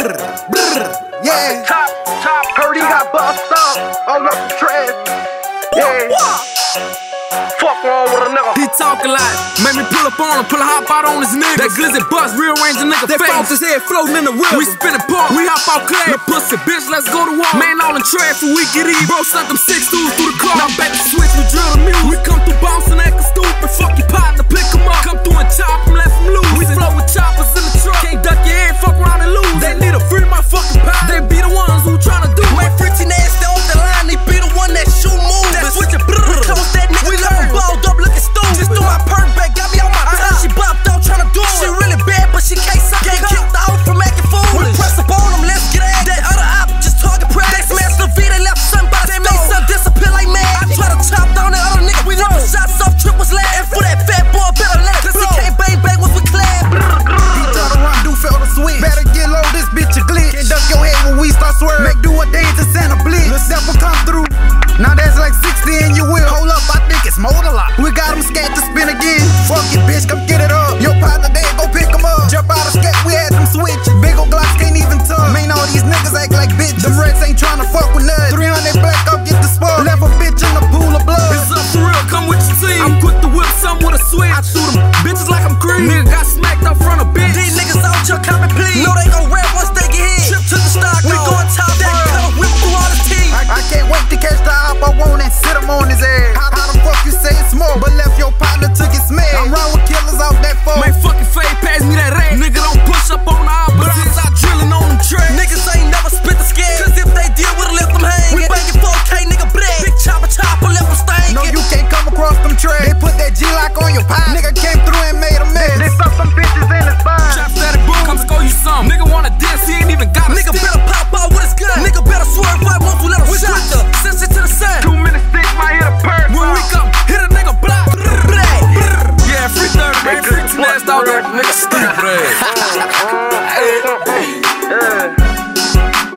Brr, brr, yeah. Top, top, heard he got bust up. All up the trash. Yeah. Fuck wrong with a nigga. He talk a lot, make me pull up on him, pull a hop out on his nigga. That glizzy bust, rearrange the nigga That face. falls his head floating in the river. We spinning park, we hop out clad. The pussy bitch, let's go to war. Man, all in trash for we get in. Bro, sent them six dudes through the car. Now back to switch, we drill the music. We come through bouncing, start swerving. Make do a dance to Santa Blitz. Lil' Stepper come through. Now that's like 60 in your wheel. Hold up, I think it's than lot. We got him scat to spin again. Fuck it, bitch, come get it up. Your partner there, go pick him up. Jump out of scat, we had them switch. Big ol' glocks can't even touch. Man, all these niggas act like bitches. Them reds ain't tryna fuck with nothing. 300 black up, get the spot. Left a bitch in the pool of blood. It's up for real, come with your team. I'm quick to whip some with a switch. I shoot them bitches like I'm green. Nigga got smacked up front of bitch. These niggas out your copy, please. Know came through and made a mess. They stuck some bitches in his spine. Trap static boom, come score you some. Nigga wanna dance, he ain't even got a Nigga stick. better pop out with his gun. Nigga better swerve right once we let him shot. The send it to the sun. Two minutes sticks might hit a purse. When we come, hit a nigga block. Yeah, free third, man. Free two out there. Nigga stink, bro.